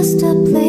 just a place